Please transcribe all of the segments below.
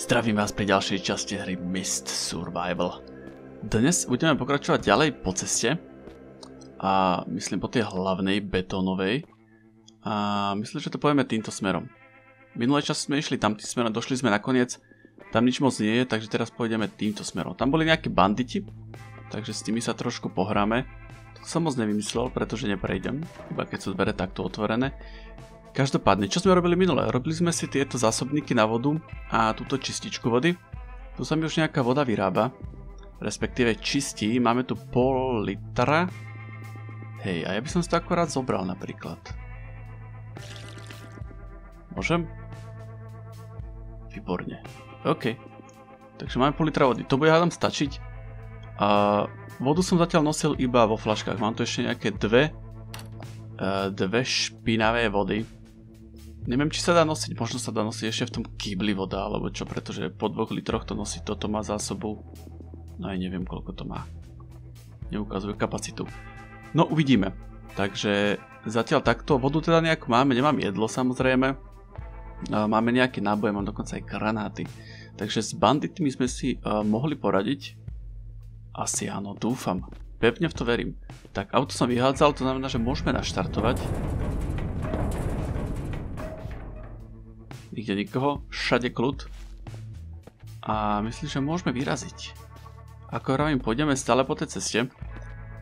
Zdravím vás pri ďalšej časti hry Mist Survival. Dnes budeme pokračovať ďalej po ceste. A myslím po tej hlavnej betónovej. A myslím, že to povieme týmto smerom. Minulé čas sme išli tam smerom, došli sme nakoniec. Tam nič moc nie je, takže teraz pôjdeme týmto smerom. Tam boli nejaké banditi, takže s tými sa trošku pohráme. To som moc nevymyslel, pretože neprejdem, iba keď sú dvere takto otvorené. Každopádne, čo sme robili minule? Robili sme si tieto zásobníky na vodu a túto čističku vody. Tu sa mi už nejaká voda vyrába, respektíve čistí. Máme tu pol litra. Hej, a ja by som si to akorát zobral napríklad. Môžem? Výborne. OK. Takže máme pol litra vody. To bude hádam stačiť. Vodu som zatiaľ nosil iba vo flaškách. Mám tu ešte nejaké dve, e, dve špinavé vody Neviem, či sa dá nosiť, možno sa dá nosiť ešte v tom kýbli voda, alebo čo, pretože po dvoch litroch to nosí, toto má zásobu. No aj neviem, koľko to má. Neukazujú kapacitu. No uvidíme. Takže zatiaľ takto, vodu teda nejak máme, nemám jedlo samozrejme. Máme nejaké náboje, mám dokonca aj granáty. Takže s banditmi sme si uh, mohli poradiť. Asi áno, dúfam. Pevne v to verím. Tak, auto som vyhádzal, to znamená, že môžeme naštartovať. Nikde nikoho, všade kľud. A myslím, že môžeme vyraziť. Ako hovorím, pôjdeme stále po tej ceste.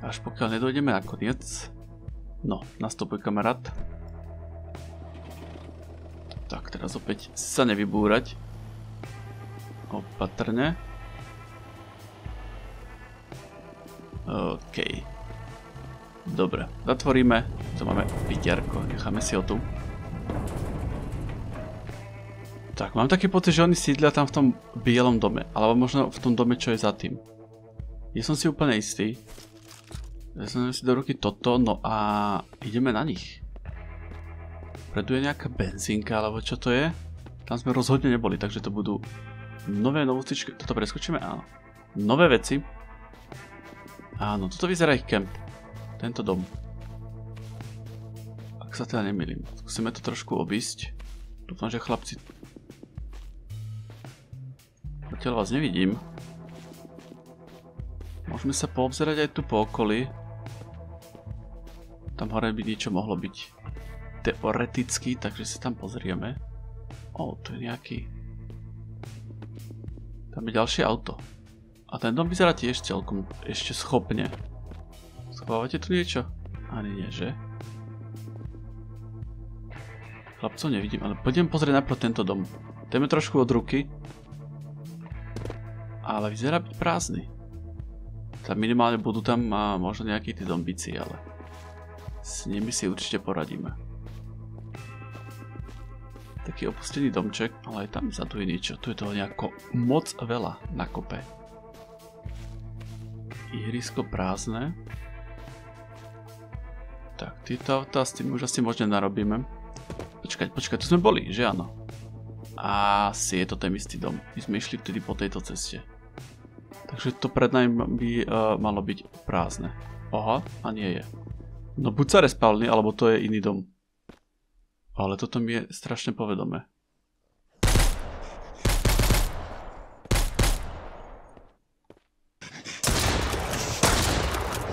Až pokiaľ nedojdeme na koniec. No, nastupuj kamarát. Tak, teraz opäť sa nevybúrať. Opatrne. OK. Dobre, zatvoríme. Tu máme vyťarko, necháme si ho tu. Tak, mám taký pocit, že oni sídlia tam v tom bielom dome. Alebo možno v tom dome, čo je za tým. Nie som si úplne istý. Vezmeme si do ruky toto, no a ideme na nich. Predu je nejaká benzínka, alebo čo to je? Tam sme rozhodne neboli, takže to budú nové novústičky. Toto preskočíme? Áno. Nové veci. Áno, toto vyzerá ich kemp. Tento dom. Ak sa teda nemýlim. Skúsime to trošku obísť. Dúfam, že chlapci Zatiaľ vás nevidím. Môžeme sa poobzerať aj tu po okolí. Tam hore by niečo mohlo byť teoreticky, takže sa tam pozrieme. O, tu je nejaký... Tam je ďalšie auto. A ten dom vyzerá tiež celkom ešte schopne. Schovávate tu niečo? Ani nie, že? Chlapcov nevidím, ale poďme pozrieť najprv tento dom. Dajme trošku od ruky ale vyzerá byť prázdny. Tam minimálne budú tam a možno nejakí tí zombici, ale s nimi si určite poradíme. Taký opustený domček, ale aj tam vzadu je niečo. Tu je toho nejako moc veľa na kope. Ihrisko prázdne. Tak, tieto autá s tým už asi možne narobíme. Počkať, počkať, tu sme boli, že áno? Asi je to ten istý dom. My sme išli vtedy po tejto ceste. Takže to pred nami by uh, malo byť prázdne. Aha, a nie je. No buď sa respawlni, alebo to je iný dom. Ale toto mi je strašne povedomé.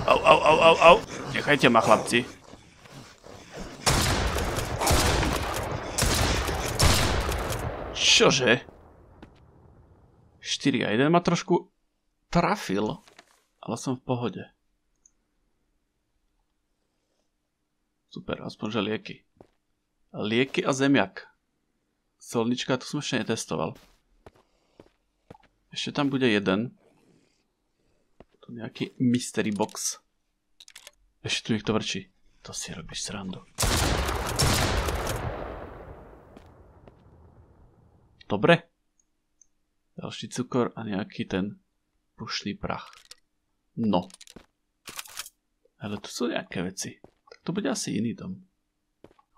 Au, au, au, au, au. Nechajte ma, chlapci. Čože? 4 a 1 ma trošku trafil, ale som v pohode. Super, aspoň že lieky. Lieky a zemiak. Solnička, tu som ešte netestoval. Ešte tam bude jeden. Tu nejaký mystery box. Ešte tu niekto vrčí. To si robíš srandu. Dobre. Ďalší cukor a nejaký ten pušný prach. No. Ale tu sú nejaké veci. Tak to bude asi iný dom.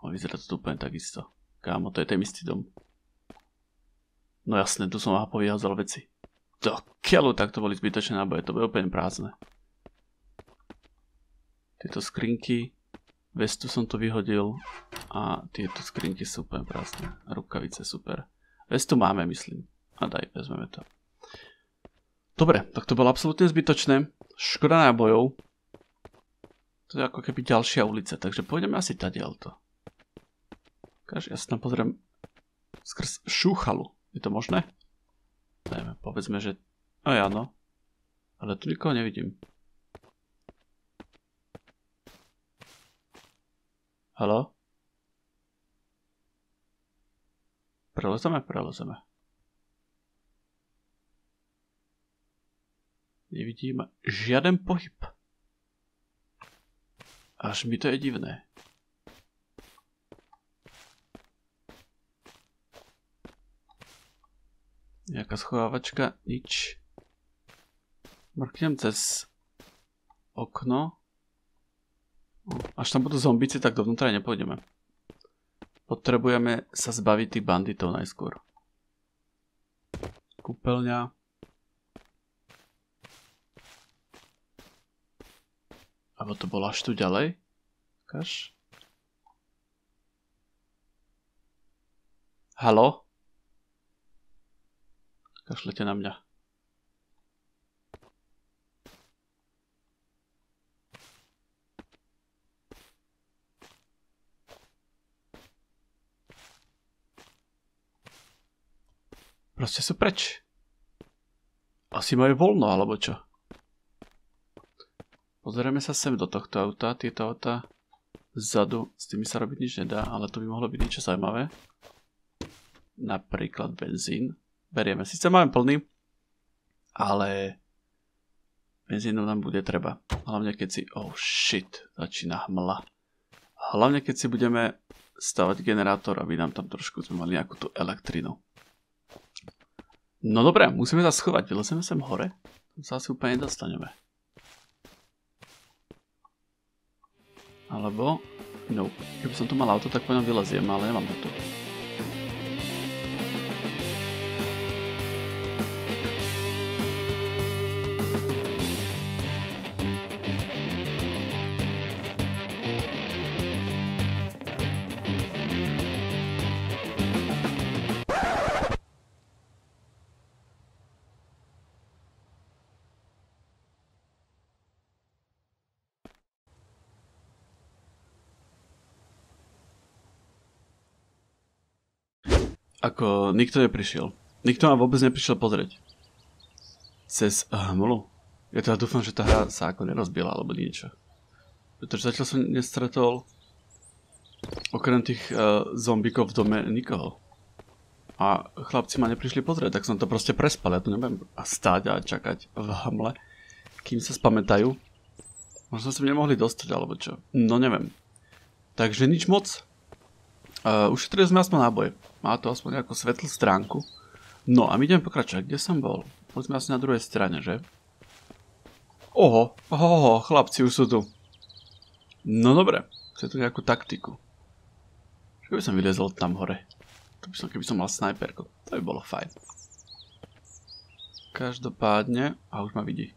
Ale vyzerá to úplne takisto. Kámo, to je ten istý dom. No jasné, tu som aha povyházal veci. Do keľu, tak to boli zbytočné náboje, to bude úplne prázdne. Tieto skrinky, vestu som tu vyhodil a tieto skrinky sú úplne prázdne. Rukavice super. Vestu máme, myslím. A daj, vezmeme to. Dobre, tak to bolo absolútne zbytočné. Škoda nábojov. To je ako keby ďalšia ulica, takže pôjdeme asi tadiaľto. Kaž, ja sa tam pozriem skrz šúchalu. Je to možné? Dajme, povedzme, že... Aj áno. Ale tu nikoho nevidím. Halo? Prelezeme? Prelezeme. Nevidím žiaden pohyb. Až mi to je divné. Nejaká schovávačka, nič. Mrknem cez okno. Až tam budú zombici, tak dovnútra nepôjdeme. Potrebujeme sa zbaviť tých banditov najskôr. Kúpeľňa. Abo to bolo až tu ďalej? Kaž? Halo? Kašlete na mňa. Proste sú preč. Asi majú voľno, alebo čo? Pozrieme sa sem do tohto auta. Tieto auta zadu, s tými sa robiť nič nedá, ale to by mohlo byť niečo zaujímavé. Napríklad benzín. Berieme. Sice máme plný, ale benzínu nám bude treba. Hlavne keď si... Oh shit, začína hmla. Hlavne keď si budeme stavať generátor, aby nám tam trošku sme mali nejakú tú elektrinu. No dobré, musíme sa schovať. Vylezeme sem hore. Tam sa asi úplne nedostaneme. Alebo... No, keby som tu mal auto, tak po ňom vyleziem, Ako nikto neprišiel. Nikto ma vôbec neprišiel pozrieť. Cez hmlu. Ja teda dúfam, že tá hra sa ako nerozbila alebo niečo. Pretože zatiaľ som nestretol okrem tých uh, zombikov v dome nikoho. A chlapci ma neprišli pozrieť, tak som to proste prespal. Ja tu nebudem stáť a čakať v hmle, kým sa spamätajú. Možno sa nemohli dostať, alebo čo. No neviem. Takže nič moc. Uh, ušetrili sme aspoň náboje. Má to aspoň nejakú svetlú stránku. No a my ideme pokračovať. Kde som bol? Boli sme asi na druhej strane, že? Oho, oho, chlapci už sú tu. No dobre, chce tu nejakú taktiku. Čo by som vylezol tam hore? To by som, keby som mal snajperku. To by bolo fajn. Každopádne, a už ma vidí.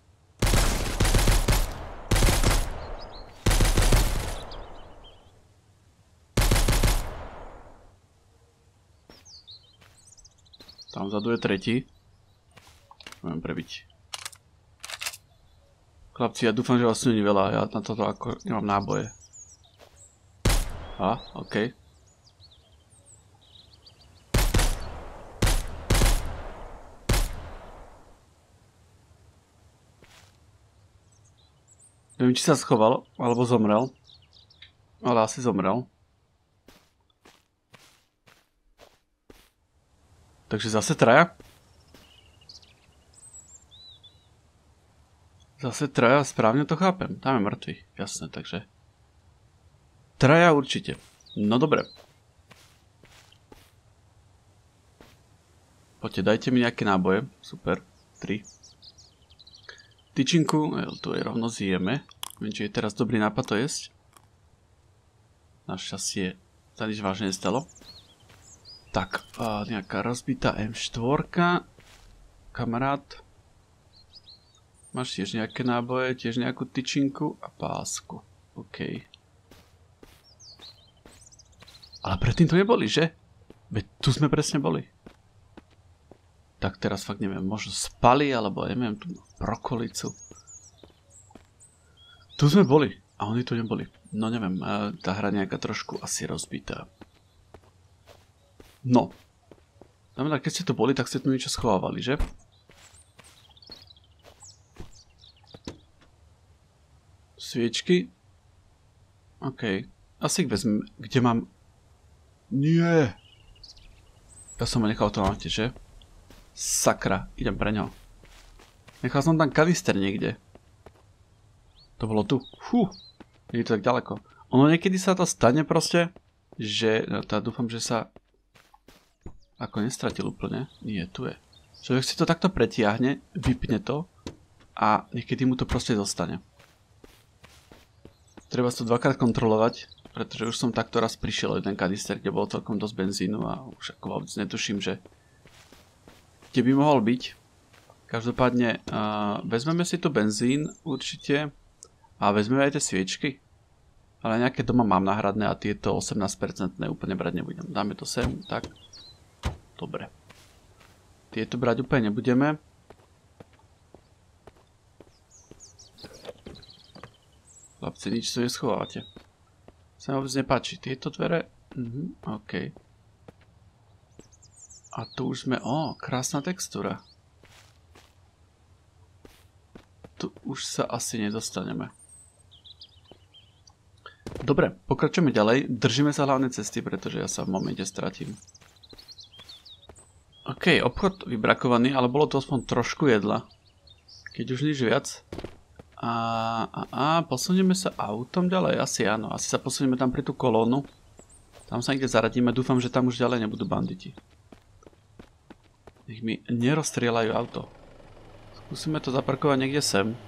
Tam vzadu je tretí. Môžem prebiť. Chlapci, ja dúfam, že vás není veľa. Ja na toto ako nemám náboje. A, okej. Okay. Neviem, či sa schoval, alebo zomrel. Ale asi zomrel. Takže zase traja? Zase traja, správne to chápem. Tam je mŕtvy, jasné, takže... Traja určite. No dobre. Poďte, dajte mi nejaké náboje. Super. 3. Tyčinku, tu je rovno zjeme. Viem, či je teraz dobrý nápad to jesť. Našťastie sa nič vážne nestalo. Tak, nejaká rozbitá M4. Kamarát. Máš tiež nejaké náboje, tiež nejakú tyčinku a pásku. OK. Ale predtým to neboli, že? Veď tu sme presne boli. Tak teraz fakt neviem, možno spali, alebo neviem, tu brokolicu. Tu sme boli. A oni tu neboli. No neviem, tá hra nejaká trošku asi rozbitá. No. Znamená, keď ste tu boli, tak ste tu niečo schovávali, že? Sviečky. OK. Asi ich vezmem. Kde mám... Nie. Ja som ho nechal to na že? Sakra, idem pre ňo. Nechal som tam kalister niekde. To bolo tu. Fú, je to tak ďaleko. Ono niekedy sa to stane proste, že, no, tá dúfam, že sa ako nestratil úplne. Nie, tu je. Človek si to takto pretiahne, vypne to a niekedy mu to proste zostane. Treba to dvakrát kontrolovať, pretože už som takto raz prišiel jeden kanister, kde bolo celkom dosť benzínu a už ako vôbec netuším, že kde by mohol byť. Každopádne vezmeme si tu benzín určite a vezmeme aj tie sviečky. Ale nejaké doma mám náhradné a tieto 18% úplne brať nebudem. Dáme to sem, tak. Dobre. Tieto brať úplne nebudeme. Chlapci, nič tu neschovávate. Sa mi vôbec nepáči. Tieto dvere? Mhm, OK. A tu už sme... Ó, krásna textúra. Tu už sa asi nedostaneme. Dobre, pokračujeme ďalej. Držíme sa hlavné cesty, pretože ja sa v momente stratím. OK, obchod vybrakovaný, ale bolo to aspoň trošku jedla. Keď už nič viac. A, a, a posunieme sa autom ďalej? Asi áno, asi sa posunieme tam pri tú kolónu. Tam sa niekde zaradíme, dúfam, že tam už ďalej nebudú banditi. Nech mi nerozstrieľajú auto. Skúsime to zaparkovať niekde sem.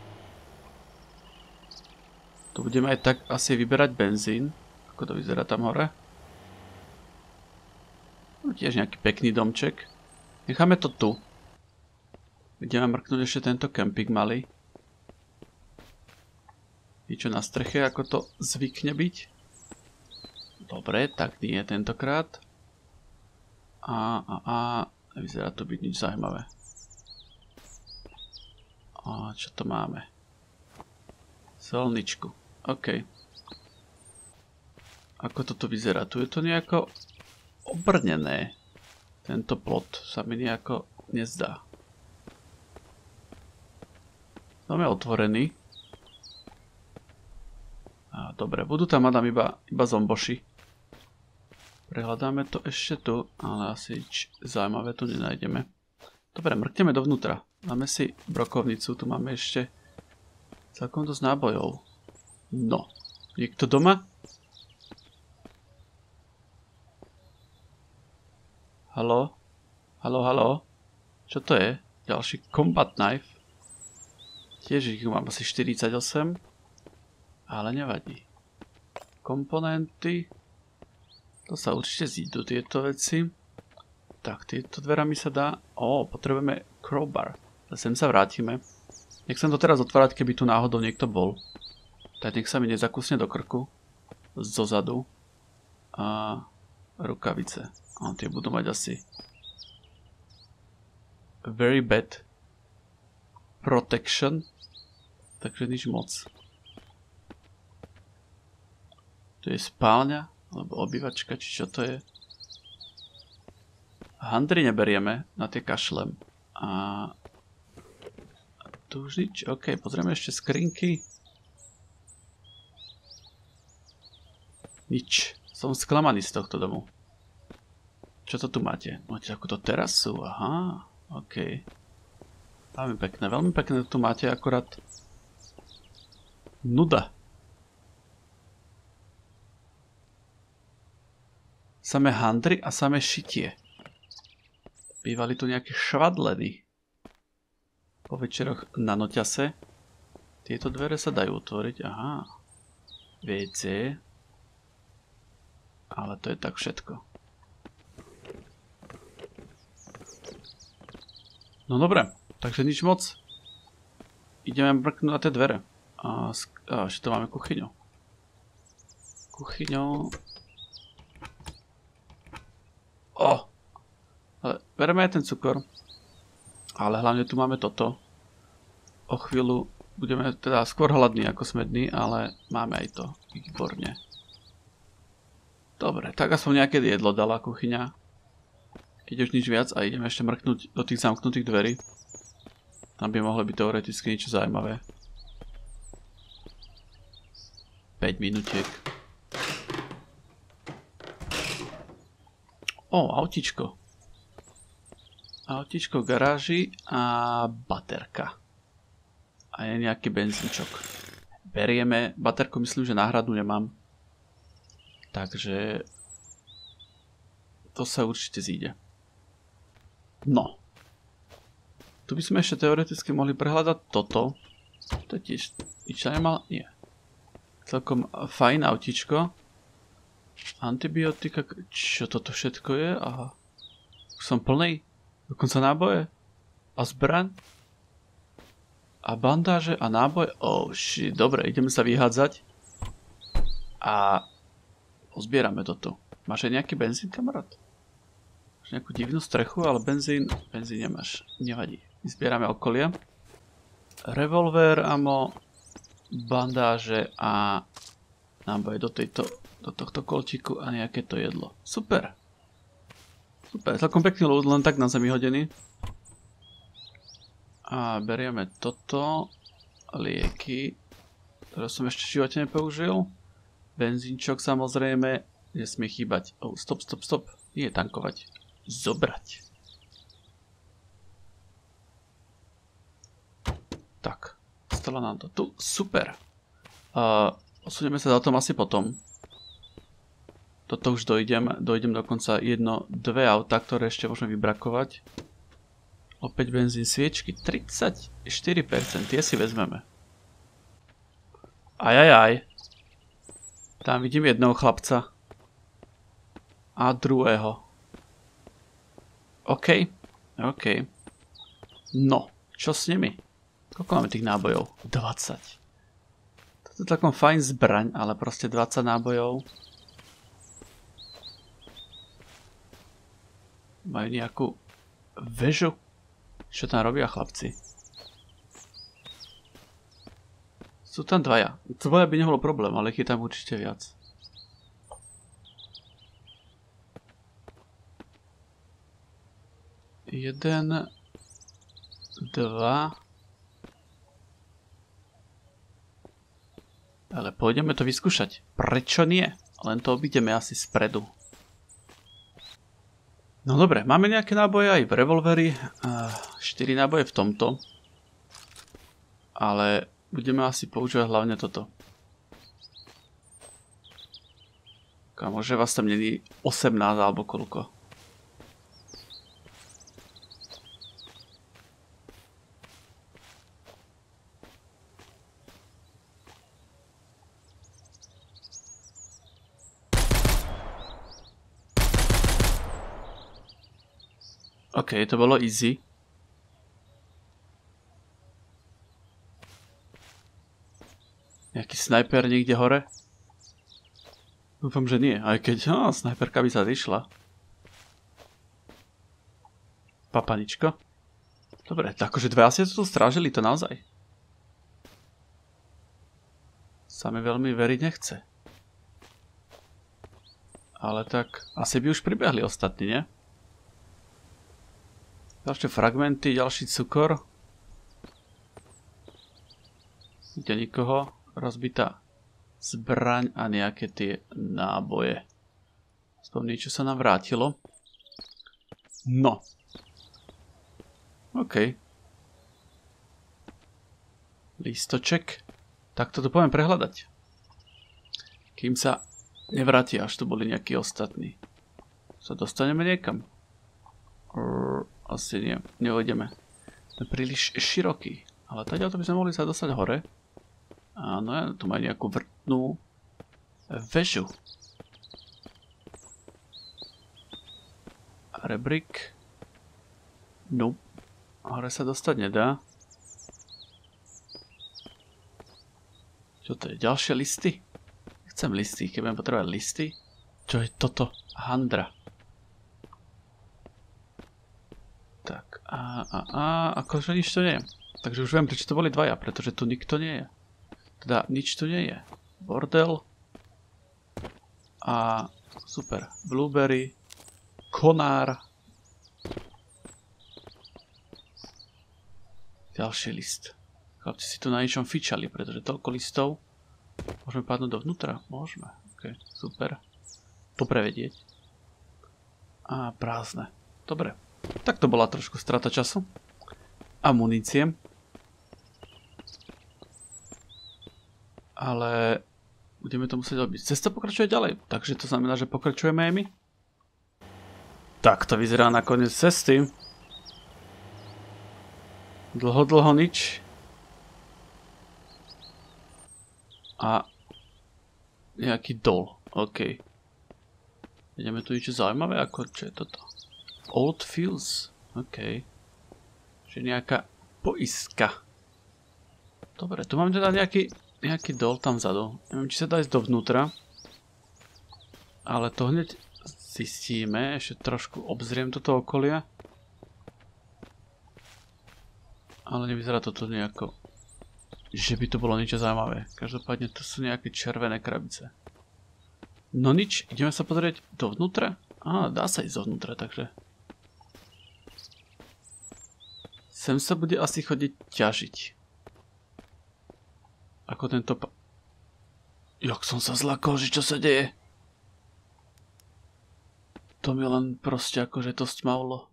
Tu budeme aj tak asi vyberať benzín. Ako to vyzerá tam hore. No, tiež nejaký pekný domček. Necháme to tu. Ideme mrknúť ešte tento kemping malý niečo na streche, ako to zvykne byť. Dobre, tak nie tentokrát. A, a, a, nevyzerá to byť nič zaujímavé. A čo to máme? Solničku. OK. Ako toto vyzerá? Tu je to nejako obrnené. Tento plot sa mi nejako nezdá. Máme otvorený. A, dobre, budú tam madam iba, iba zomboši. Prehľadáme to ešte tu, ale asi nič zaujímavé tu nenájdeme. Dobre, mrkneme dovnútra. Máme si brokovnicu, tu máme ešte celkom dosť nábojov. No, niekto doma? Halo? Halo, halo? Čo to je? Ďalší combat knife. Tiež ich mám asi 48. Ale nevadí. Komponenty. To sa určite zídu tieto veci. Tak, tieto dverami sa dá... Ó, potrebujeme crowbar. Sem sa vrátime. Nechcem to teraz otvárať, keby tu náhodou niekto bol. Tak nech sa mi nezakusne do krku. Zozadu. A rukavice. A tie budú mať asi very bad protection. Takže nič moc. Tu je spálňa, alebo obývačka, či čo to je. Handry neberieme, na tie kašlem. A tu už nič, ok, pozrieme ešte skrinky. Nič, som sklamaný z tohto domu. Čo to tu máte? Máte takúto terasu, aha, ok. Veľmi pekné, veľmi pekné tu máte, akorát nuda. Samé handry a samé šitie. Bývali tu nejaké švadledy. Po večeroch na noťase. Tieto dvere sa dajú otvoriť. Aha. WC. Ale to je tak všetko. No dobre, takže nič moc. Ideme mrknúť na tie dvere. A, a ešte to máme kuchyňu. Kuchyňou O! Ale bereme aj ten cukor. Ale hlavne tu máme toto. O chvíľu budeme teda skôr hladní ako smední, ale máme aj to. Výborne. Dobre, tak aspoň nejaké jedlo dala kuchyňa. Keď už nič viac a ideme ešte mrknúť do tých zamknutých dverí. Tam by mohlo byť teoreticky niečo zaujímavé. 5 minutiek. O, autičko. Autičko v garáži a baterka. A je nejaký benzínčok. Berieme, baterku myslím, že náhradu nemám. Takže to sa určite zíde. No. Tu by sme ešte teoreticky mohli prehľadať toto. To je tiež nič nemal? Nie. Celkom fajn autičko. Antibiotika, čo toto všetko je? Aha. Už som plný. Dokonca náboje. A zbraň. A bandáže a náboje. Oh shit, dobre, ideme sa vyhádzať. A pozbierame toto. Máš aj nejaký benzín, kamarát? Máš nejakú divnú strechu, ale benzín, benzín nemáš. Nevadí. Zbierame okolie. Revolver, amo, bandáže a náboje do tejto do tohto kolčíku a nejaké to jedlo. Super. Super, celkom pekný loot, len tak na zemi hodený. A berieme toto. Lieky, ktoré som ešte v živote nepoužil. Benzínčok samozrejme. Nesmie chýbať. Oh, stop, stop, stop. Nie tankovať. Zobrať. Tak. Stalo nám to tu. Super. Uh, osunieme sa za tom asi potom toto už dojdem, dojdem dokonca jedno, dve auta, ktoré ešte môžeme vybrakovať. Opäť benzín sviečky, 34%, tie si vezmeme. Ajajaj. Tam vidím jedného chlapca. A druhého. OK, OK. No, čo s nimi? Koľko máme tých nábojov? 20. Toto je takom fajn zbraň, ale proste 20 nábojov. Majú nejakú väžu. Čo tam robia chlapci? Sú tam dvaja. Dvoja by nebolo problém, ale ich je tam určite viac. Jeden, dva. Ale pôjdeme to vyskúšať. Prečo nie? Len to obídeme asi spredu. No dobre, máme nejaké náboje aj v revolveri. 4 náboje v tomto. Ale budeme asi používať hlavne toto. Kamo, že vás tam není 18 alebo koľko. OK, to bolo easy. Nejaký snajper niekde hore? Dúfam, že nie, aj keď no, snajperka by sa vyšla. Papaničko. Dobre, akože dve asi to tu strážili, to naozaj. Sa mi veľmi veriť nechce. Ale tak, asi by už pribehli ostatní, nie? Ďalšie fragmenty, ďalší cukor. Kde nikoho. Rozbitá zbraň a nejaké tie náboje. Aspoň niečo sa nám vrátilo. No. OK. Listoček. Tak toto poviem prehľadať. Kým sa nevráti, až tu boli nejakí ostatní. Sa dostaneme niekam. Asi nie, neojdeme. Sme príliš široký. Ale tady to by sme mohli sa dostať hore. Áno, tu majú nejakú vrtnú väžu. Rebrik. No. Hore sa dostať nedá. Čo to je? Ďalšie listy? Chcem listy, keď budem potrebovať listy. Čo je toto? Handra. Tak a a, a, akože nič to nie je. Takže už viem, prečo to boli dvaja, pretože tu nikto nie je. Teda nič tu nie je. Bordel. A super. Blueberry. Konár. Ďalší list. Chlapci si tu na niečom fičali, pretože toľko listov. Môžeme padnúť dovnútra? Môžeme. Ok, super. Dobre vedieť. A prázdne. Dobre. Tak to bola trošku strata času. A munície. Ale budeme to musieť robiť. Cesta pokračuje ďalej, takže to znamená, že pokračujeme aj my. Tak to vyzerá na koniec cesty. Dlho, dlho nič. A nejaký dol. OK. Ideme tu niečo zaujímavé, ako čo je toto? Old Fields. OK. Čiže nejaká poiska. Dobre, tu mám teda nejaký, nejaký dol tam vzadu. Neviem, či sa dá ísť dovnútra. Ale to hneď zistíme. Ešte trošku obzriem toto okolia. Ale nevyzerá to tu nejako, že by to bolo niečo zaujímavé. Každopádne to sú nejaké červené krabice. No nič, ideme sa pozrieť dovnútra? Á, dá sa ísť dovnútra, takže... Sem sa bude asi chodiť ťažiť. Ako tento pa... Jak som sa zlakol, že čo sa deje? To mi len proste akože to stmavlo.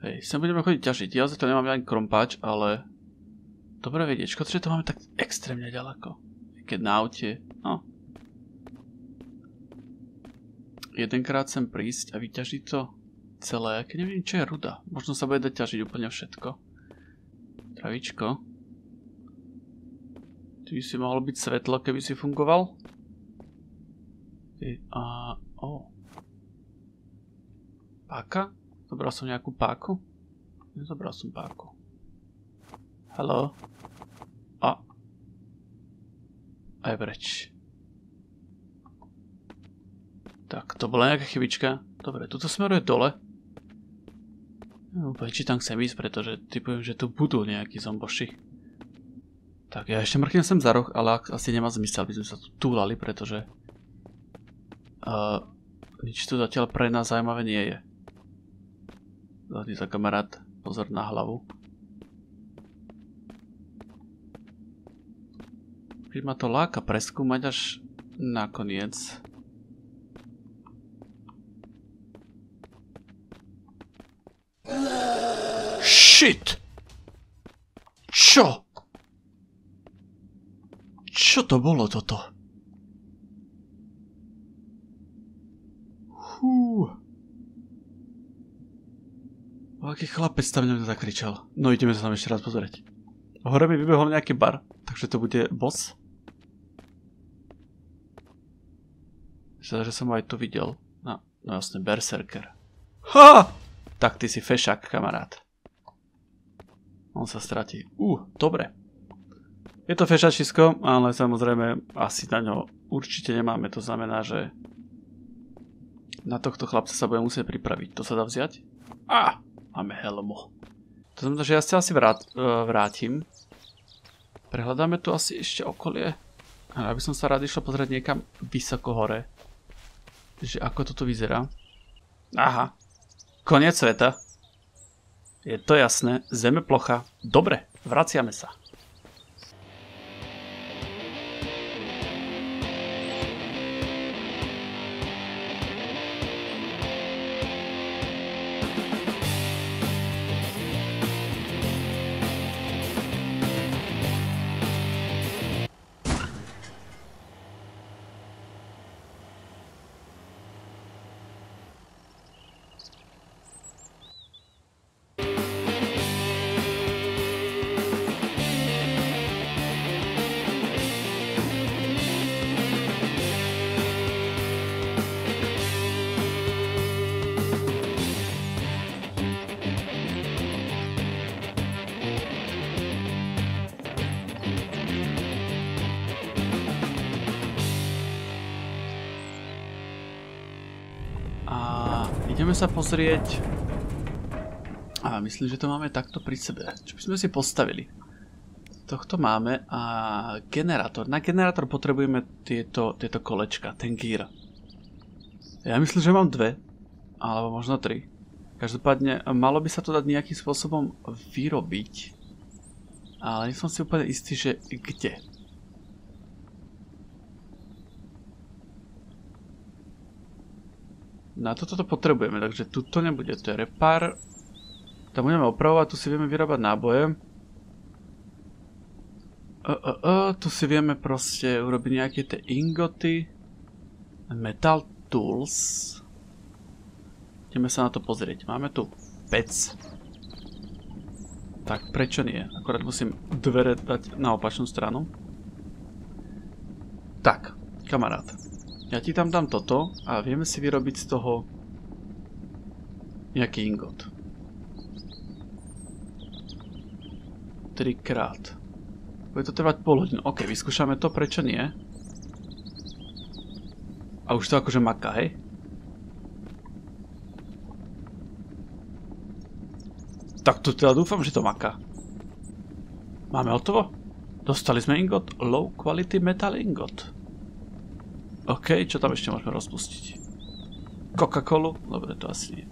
Hej, sem budeme chodiť ťažiť. Ja to nemám ani krompáč, ale... Dobre vedieť, škoda, že to máme tak extrémne ďaleko. Keď na aute, no. Jedenkrát sem prísť a vyťažiť to celé, keď neviem, čo je ruda. Možno sa bude dať ťažiť úplne všetko. Travičko. Tu by si mohlo byť svetlo, keby si fungoval. A... O. Páka? Zobral som nejakú páku? Nezobral som páku. Hello? A. Aj preč. Tak, to bola nejaká chybička. Dobre, tuto smeruje dole. Úplne či tam chcem ísť, pretože typujem, že tu budú nejakí zomboši. Tak, ja ešte mrknem sem za roh, ale asi nemá zmysel, aby sme sa tu túlali, pretože... Uh, nič tu zatiaľ pre nás zaujímavé nie je. Zlatý sa kamarát, pozor na hlavu. Keď ma to láka preskúmať až nakoniec. Shit! Čo? Čo to bolo toto? Hú. Aký chlapec tam mňa zakričal. No ideme sa tam ešte raz pozrieť. Hore mi vybehol nejaký bar, takže to bude boss. Zdá, že som ho aj tu videl. No, no jasne, berserker. Ha! Tak ty si fešák, kamarát. On sa stratí. Uh, dobre. Je to fešačisko, ale samozrejme asi na ňo určite nemáme. To znamená, že na tohto chlapca sa budem musieť pripraviť. To sa dá vziať? Ah! Máme helmu. To znamená, že ja sa asi uh, vrátim. Prehľadáme tu asi ešte okolie. Aby som sa rád išiel pozrieť niekam vysoko hore. Že ako toto vyzerá. Aha. Koniec sveta. Je to jasné. Zeme plocha. Dobre, vraciame sa. Ideme sa pozrieť A myslím, že to máme takto pri sebe. Čo by sme si postavili? Tohto máme a generátor. Na generátor potrebujeme tieto, tieto kolečka, ten gír. Ja myslím, že mám dve, alebo možno tri. Každopádne, malo by sa to dať nejakým spôsobom vyrobiť. Ale nie som si úplne istý, že kde. Na toto to potrebujeme, takže tu to nebude, to je repár. Tam budeme opravovať, tu si vieme vyrábať náboje. Uh, uh, uh, tu si vieme proste urobiť nejaké tie ingoty. Metal tools. Ideme sa na to pozrieť. Máme tu pec. Tak prečo nie? Akorát musím dvere dať na opačnú stranu. Tak, kamarát. Ja ti tam dám toto a vieme si vyrobiť z toho nejaký ingot. Trikrát. Bude to trvať pol hodinu. OK, vyskúšame to, prečo nie? A už to akože maká, hej? Tak to teda dúfam, že to maká. Máme hotovo? Dostali sme ingot. Low quality metal ingot. OK, čo tam ešte môžeme rozpustiť? Coca-Colu? Dobre, to asi nie.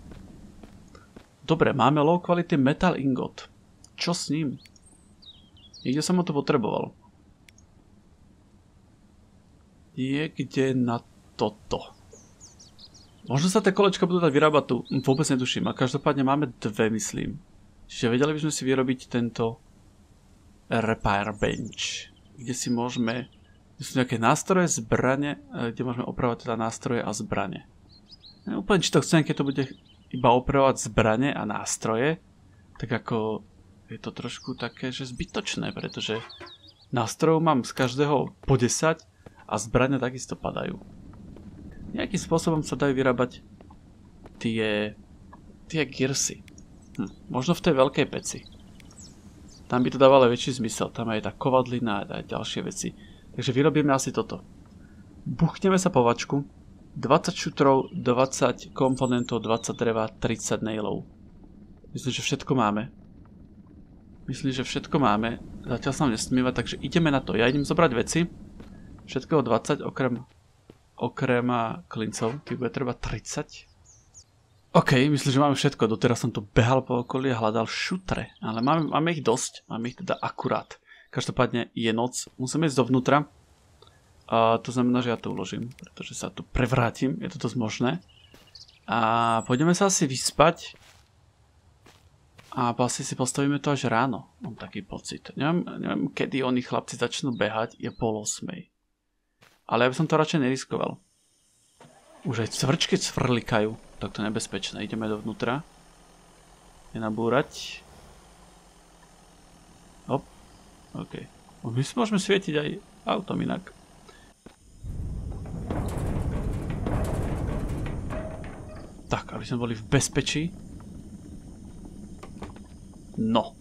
Dobre, máme low quality metal ingot. Čo s ním? Niekde som ho to potreboval. Niekde na toto. Možno sa tie kolečka budú dať vyrábať tu. Vôbec netuším. A každopádne máme dve, myslím. Čiže vedeli by sme si vyrobiť tento repair bench. Kde si môžeme kde sú nejaké nástroje, zbrane, e, kde môžeme opravovať teda nástroje a zbrane. Ja, úplne či to chcem, keď to bude iba opravovať zbrane a nástroje, tak ako je to trošku také, že zbytočné, pretože nástrojov mám z každého po 10 a zbrane takisto padajú. Nejakým spôsobom sa dajú vyrábať tie, tie girsy. Hm, možno v tej veľkej peci. Tam by to dávalo väčší zmysel, tam je tá kovadlina a ďalšie veci. Takže vyrobíme asi toto. Buchneme sa povačku. 20 šutrov, 20 komponentov, 20 dreva, 30 nailov. Myslím, že všetko máme. Myslím, že všetko máme. Zatiaľ sa nám nesmieva, takže ideme na to. Ja idem zobrať veci. Všetkého 20, okrem, okrem klincov. Tých bude treba 30. OK, myslím, že máme všetko. Doteraz som tu behal po okolí a hľadal šutre. Ale máme, máme ich dosť. Máme ich teda akurát. Každopádne je noc, musíme ísť dovnútra. A to znamená, že ja to uložím, pretože sa tu prevrátim, je to dosť možné. A pôjdeme sa asi vyspať. A asi si postavíme to až ráno, mám taký pocit. Neviem, neviem kedy oni chlapci začnú behať, je pol osmej. Ale ja by som to radšej neriskoval. Už aj cvrčky cvrlikajú, tak to nebezpečné. Ideme dovnútra. Je nabúrať. OK. My si môžeme svietiť aj autom inak. Tak, aby sme boli v bezpečí. No.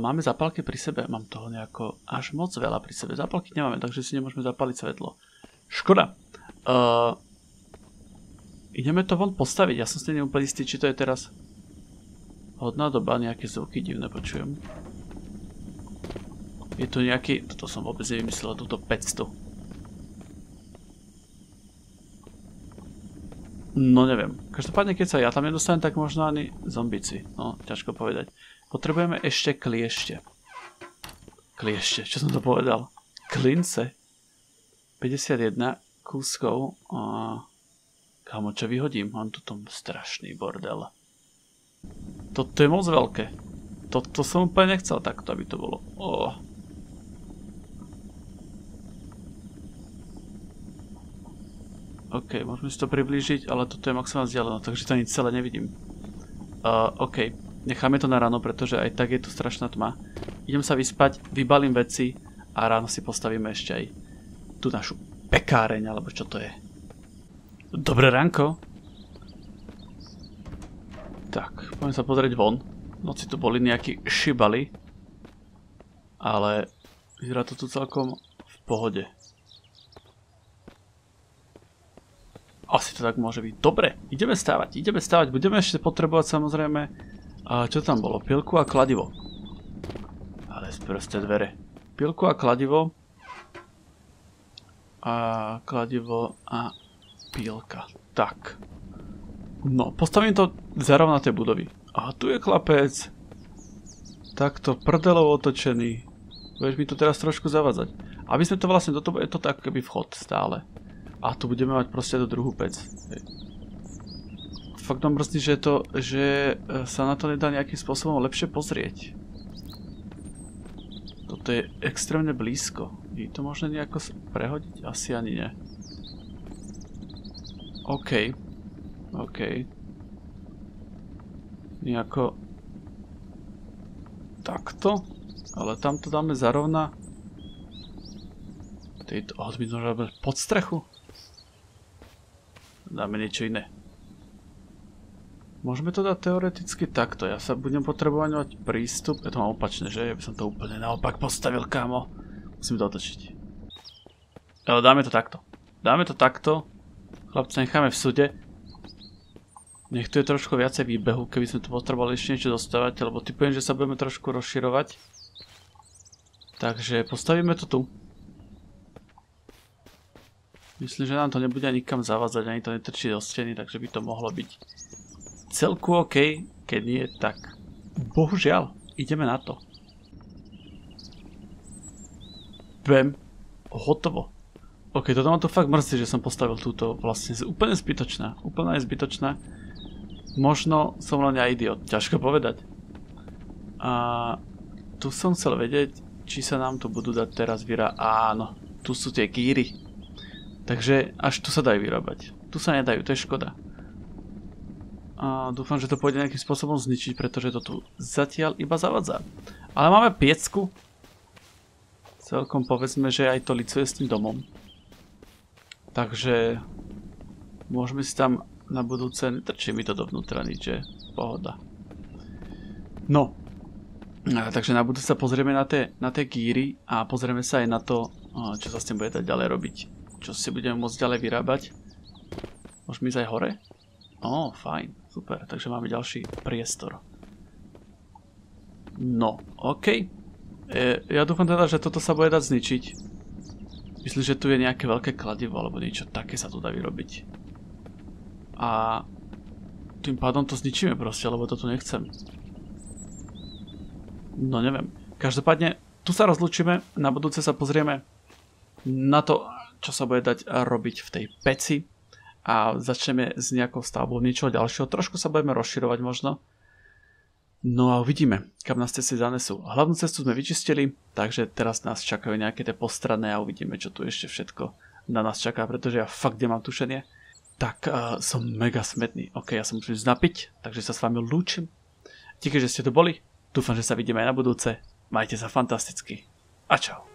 Máme zapálky pri sebe. Mám toho nejako až moc veľa pri sebe. Zapálky nemáme, takže si nemôžeme zapaliť svetlo. Škoda. Ideme to von postaviť. Ja som si neúplne istý, či to je teraz hodná doba. Nejaké zvuky divné počujem. Je to nejaký... Toto som vôbec nevymyslel, túto 500. No neviem. Každopádne, keď sa ja tam nedostanem, tak možno ani zombici. No, ťažko povedať. Potrebujeme ešte kliešte. Kliešte, čo som to povedal? Klince. 51 kúskov. A... Kámo, čo vyhodím? Mám tu tom strašný bordel. Toto je moc veľké. Toto som úplne nechcel takto, aby to bolo. Oh. OK, môžeme si to priblížiť, ale toto je maximálne vzdialené, takže to ani celé nevidím. Uh, OK, necháme to na ráno, pretože aj tak je tu strašná tma. Idem sa vyspať, vybalím veci a ráno si postavíme ešte aj tú našu pekáreň, alebo čo to je. Dobré ránko. Tak, poďme sa pozrieť von. Noci tu boli nejakí šibali. Ale vyzerá to tu celkom v pohode. Asi to tak môže byť. Dobre, ideme stávať, ideme stávať. Budeme ešte potrebovať samozrejme čo tam bolo? Pilku a kladivo. Ale sprosté dvere. Pilku a kladivo. A kladivo a pílka. Tak. No, postavím to zarovnaté budovy. A tu je chlapec. Takto prdelov otočený. Budeš mi to teraz trošku zavadzať. Aby sme to vlastne, toto je to tak keby vchod stále. A tu budeme mať proste do druhú pec. Fakt mám mrzí, že, to, že e, sa na to nedá nejakým spôsobom lepšie pozrieť. Toto je extrémne blízko. Je to možné nejako prehodiť? Asi ani nie. OK. OK. Nejako... Takto? Ale tam to dáme zarovna. Tejto... Oh, by to pod strechu? Dáme niečo iné. Môžeme to dať teoreticky takto. Ja sa budem potrebovať mať prístup. Ja to mám opačne, že? Ja by som to úplne naopak postavil, kámo. Musím to otočiť. Ale dáme to takto. Dáme to takto. Chlapce necháme v súde. Nech tu je trošku viacej výbehu, keby sme tu potrebovali ešte niečo dostávať, lebo typujem, že sa budeme trošku rozširovať. Takže postavíme to tu. Myslím, že nám to nebude nikam zavázať, ani to netrčí do steny, takže by to mohlo byť celku OK, keď nie, tak bohužiaľ, ideme na to. Bam, hotovo. OK, toto ma to fakt mrzí, že som postavil túto vlastne úplne zbytočná, úplne zbytočná. Možno som len ja idiot, ťažko povedať. A tu som chcel vedieť, či sa nám tu budú dať teraz vyra... Áno, tu sú tie kýry. Takže až tu sa dajú vyrábať. Tu sa nedajú, to je škoda. A dúfam, že to pôjde nejakým spôsobom zničiť, pretože to tu zatiaľ iba zavadza. Ale máme piecku. Celkom povedzme, že aj to licuje s tým domom. Takže môžeme si tam na budúce, netrčí mi to dovnútra nič, že pohoda. No, takže na budúce sa pozrieme na tie, na tie gíry a pozrieme sa aj na to, čo sa s tým bude dať ďalej robiť čo si budeme môcť ďalej vyrábať. Môžeme ísť aj hore? Ó, fajn, super, takže máme ďalší priestor. No, OK. E, ja dúfam teda, že toto sa bude dať zničiť. Myslím, že tu je nejaké veľké kladivo, alebo niečo také sa tu dá vyrobiť. A tým pádom to zničíme proste, lebo tu nechcem. No neviem. Každopádne, tu sa rozlučíme, na budúce sa pozrieme na to, čo sa bude dať robiť v tej peci a začneme s nejakou stavbou niečoho ďalšieho. Trošku sa budeme rozširovať možno. No a uvidíme, kam nás cesty zanesú. Hlavnú cestu sme vyčistili, takže teraz nás čakajú nejaké tie postranné a uvidíme, čo tu ešte všetko na nás čaká, pretože ja fakt nemám tušenie. Tak uh, som mega smetný. Ok, ja sa musím znapiť, takže sa s vami lúčim. Díky, že ste tu boli. Dúfam, že sa vidíme aj na budúce. Majte sa fantasticky. A čau.